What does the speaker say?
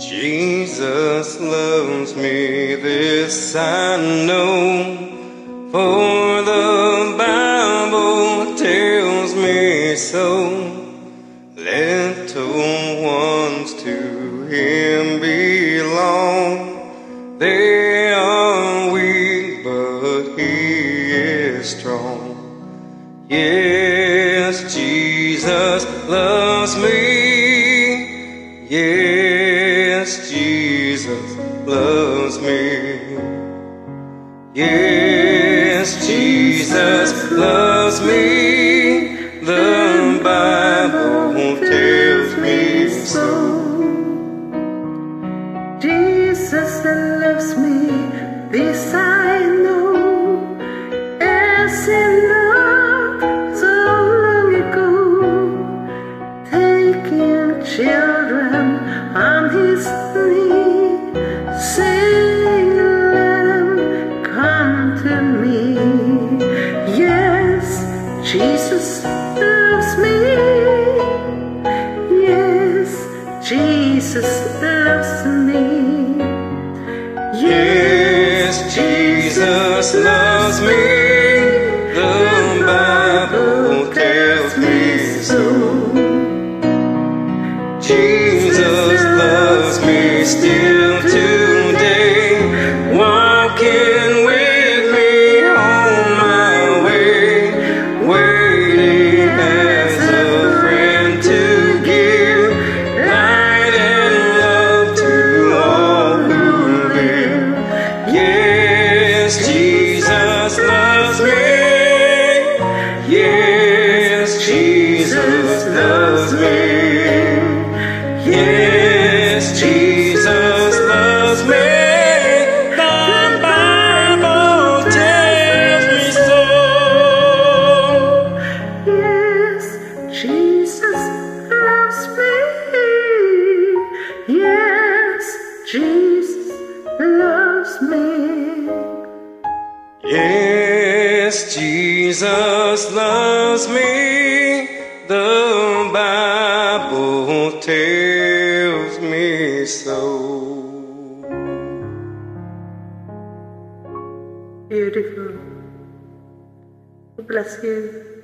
Jesus loves me, this I know, for the Bible tells me so. Little ones to Him belong, they are weak, but He is strong. Yes, Jesus loves me. Yes, Jesus loves me. Yes, Jesus loves me. The Bible tells me so. Jesus loves me, this Jesus loves me. Yes, Jesus loves me. Yes, Jesus loves me. The Bible tells me so. Beautiful. Bless you.